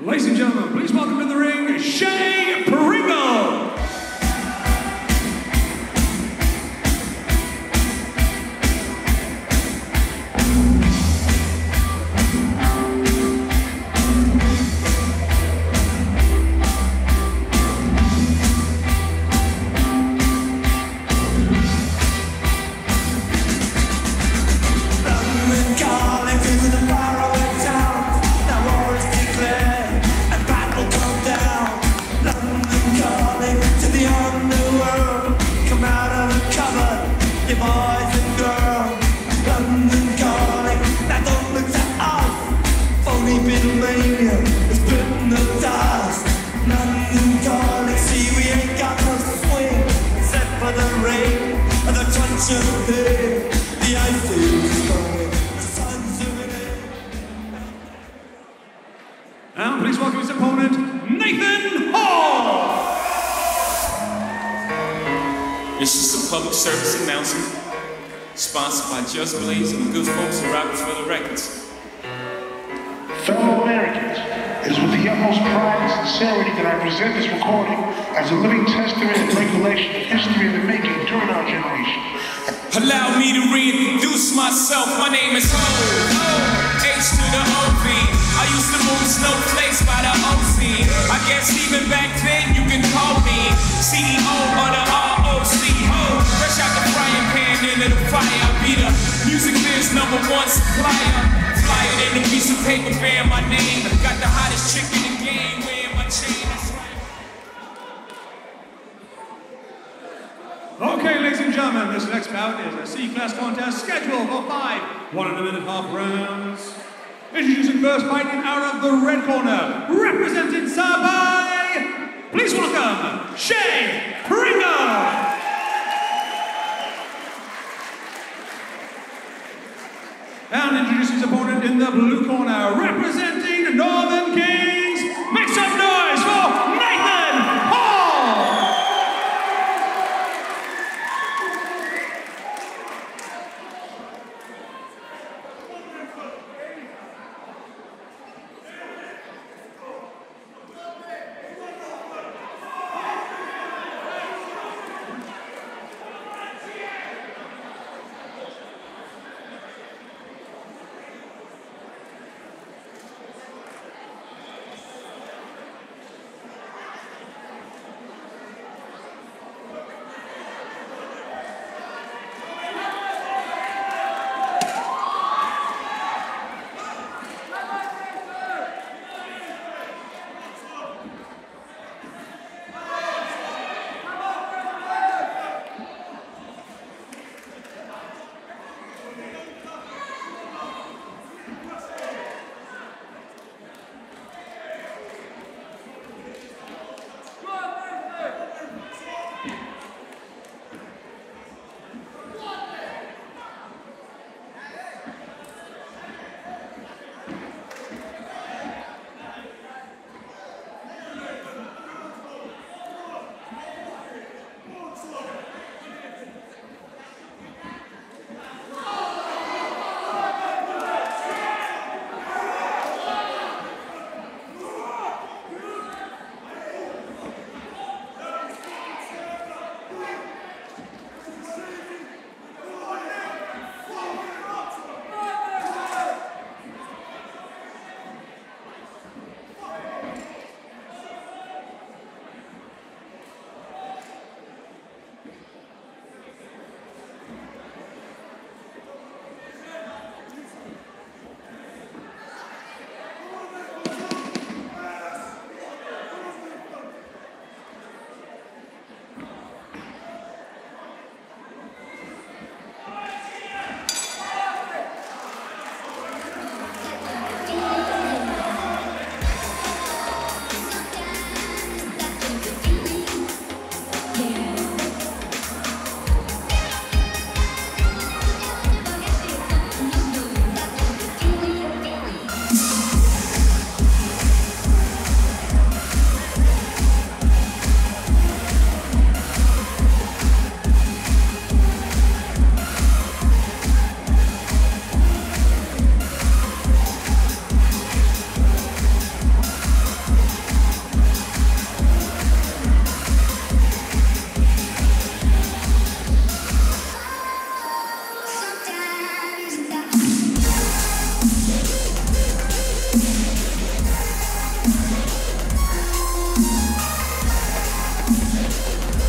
Ladies and gentlemen, please welcome in the ring, Shay Pringle. This is a public service announcement sponsored by Just Blaze and the good folks at Rockefeller Records. Fellow Americans, it is with the utmost pride and sincerity that I present this recording as a living testament and recollection of history in the making during our generation. Allow me to reintroduce myself. My name is Ho, Ho, H to the OV. I used to move snowflakes by the OC. I guess even paper bearing my name. Got the hottest chick in the game wearing my chain. Okay, ladies and gentlemen, this next bout is a C-class contest scheduled for five one-and-a-minute half rounds. Introducing first fighting out of the red corner, representing Sabai. Please welcome Shay Pringle. And introducing his opponent in the blue corner, representing Northern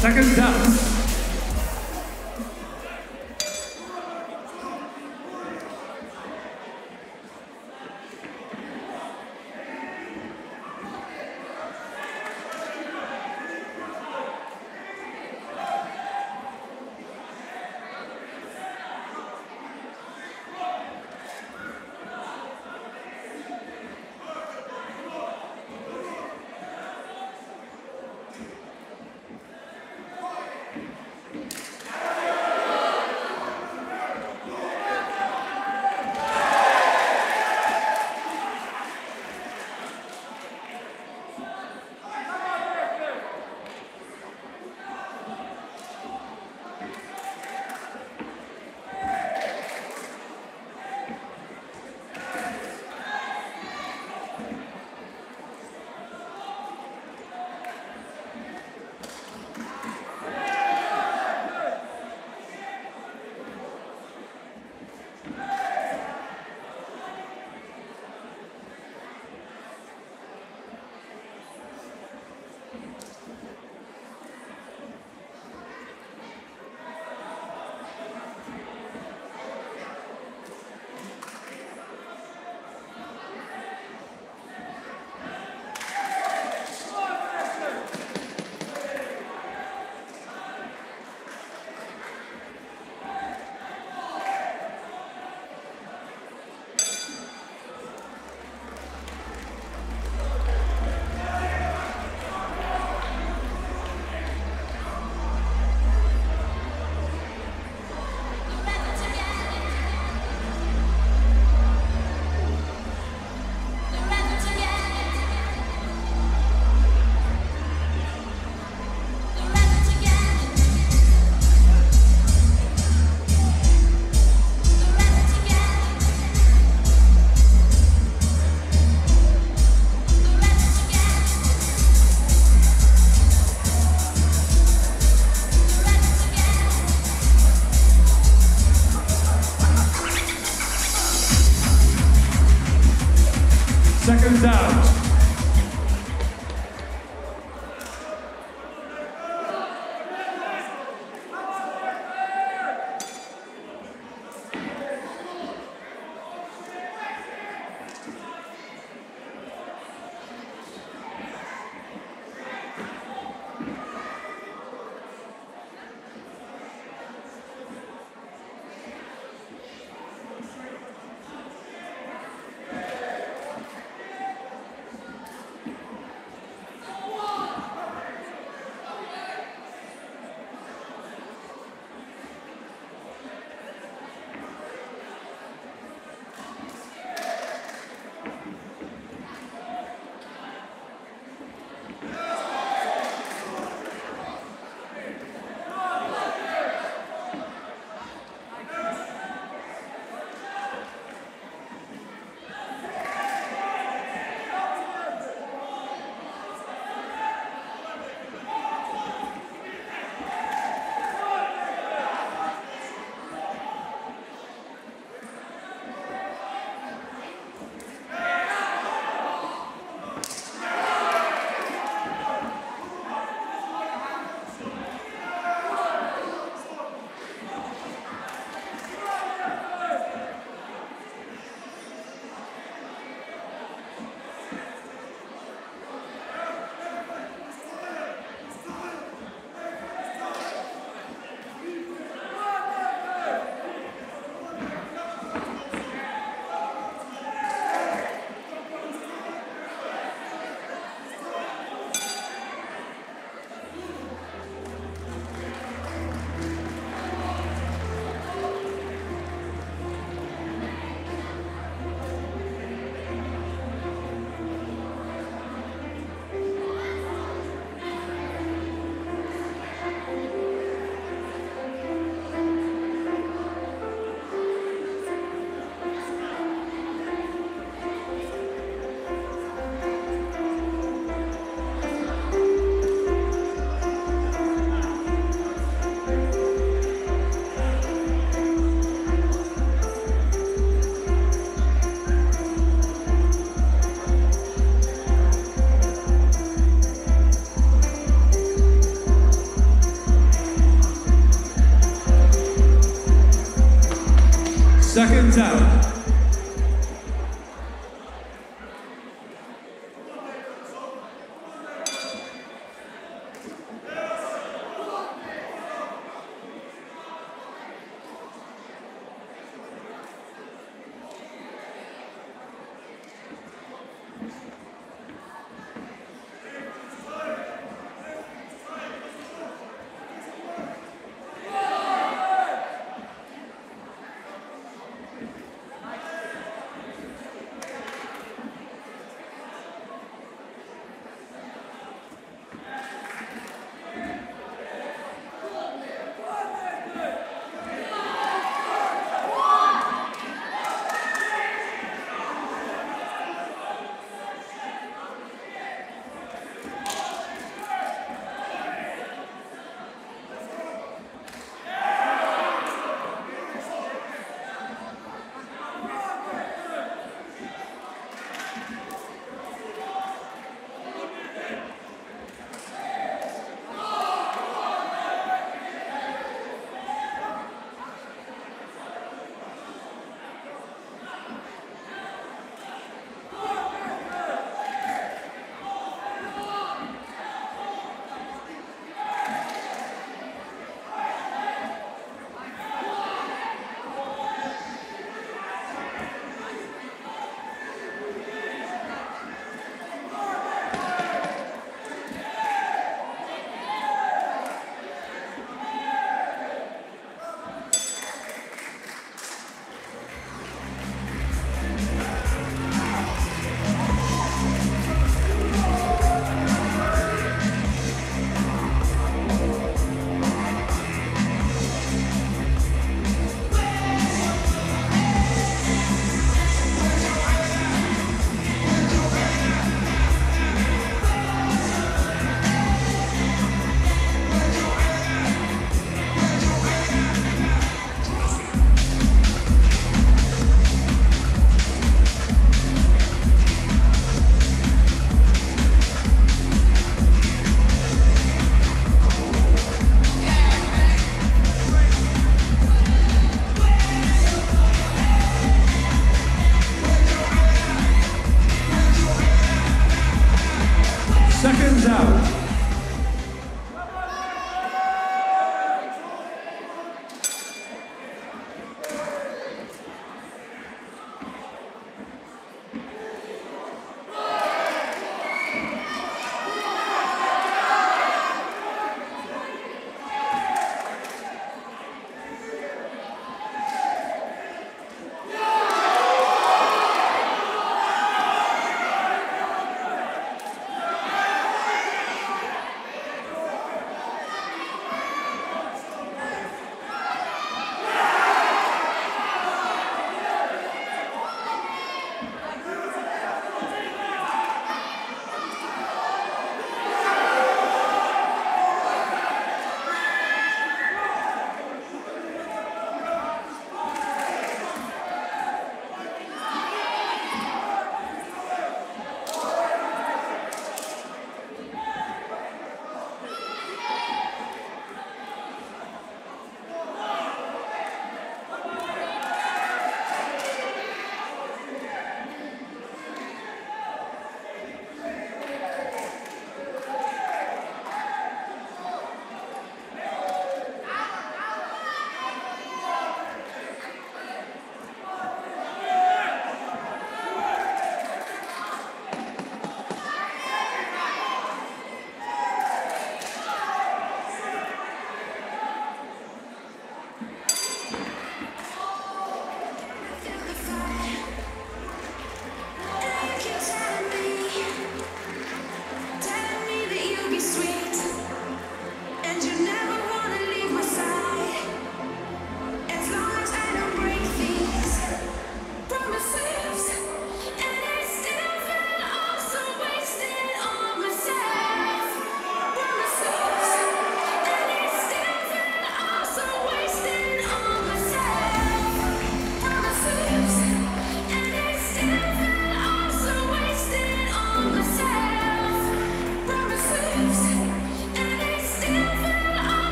seconds out. seconds out. Out.